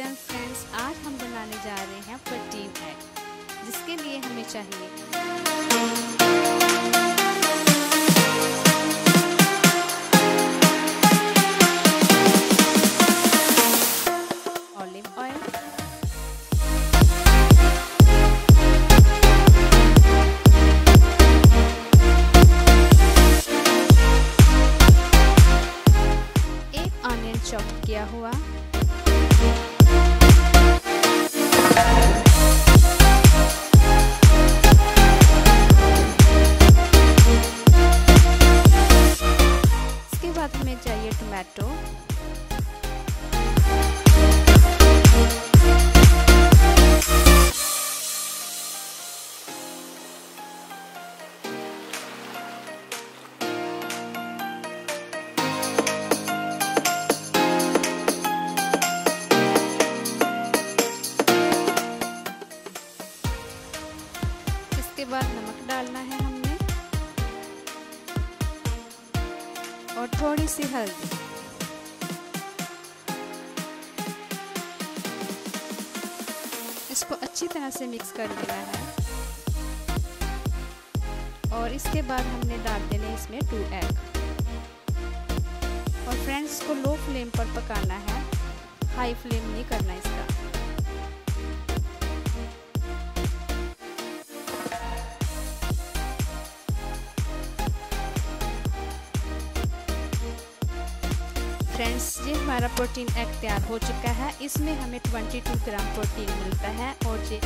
Kitchen friends आज हम बनाने जा रहे हैं प्रोटीन एग जिसके लिए हमें चाहिए। एक ऑनियन किया हुआ। टोमेटो बाद नमक थोड़ी सी हल्दी। इसको अच्छी तरह से मिक्स कर लेना है। और इसके बाद हमने डाल देने इसमें टू एग और फ्रेंड्स को लो फ्लेम पर पकाना है। हाई फ्लेम नहीं करना इसका। फ्रेंड्स, ये हमारा प्रोटीन एग तैयार हो चुका है। इसमें हमें 22 ग्राम प्रोटीन मिलता है और ये